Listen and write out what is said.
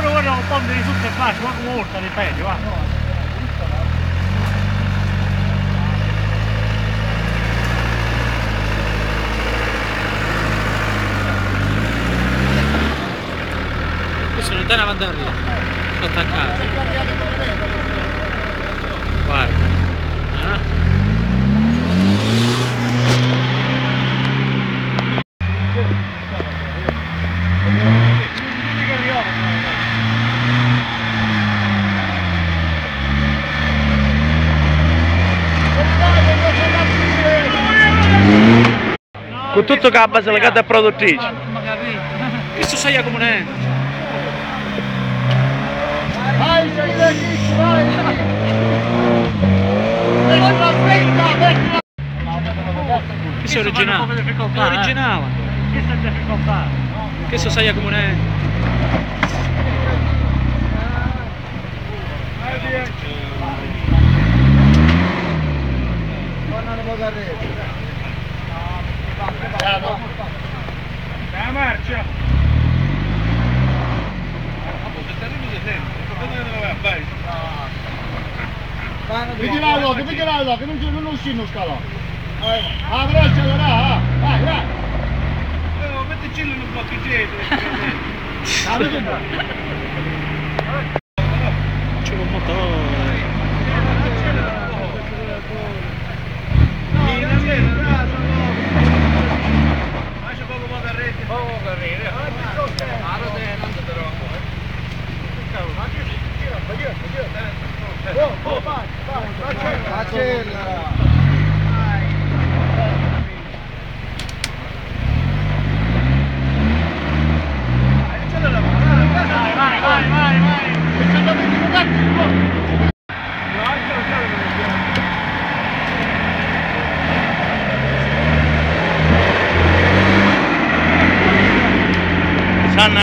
rompe di tutte e facce, ma come urta di va. Questo non te ne avanti arriva. Sono attaccato. Con tutto che la base legata a produttrice. Questo sai come è? Vai, sei lì, vai! Mettila, aspetta, mettila! Questo è originale. È originale. Questa è difficoltà. Questo sai come è? La marcia. Vedi là, Loki, vedi là, Loki, non, non uscì lo scalò. Ah, però accelera, ah, vai, vai. Mettici lo blocchi dietro. Ah, vedi là. C'è un motore. Pache, Pache, Pache,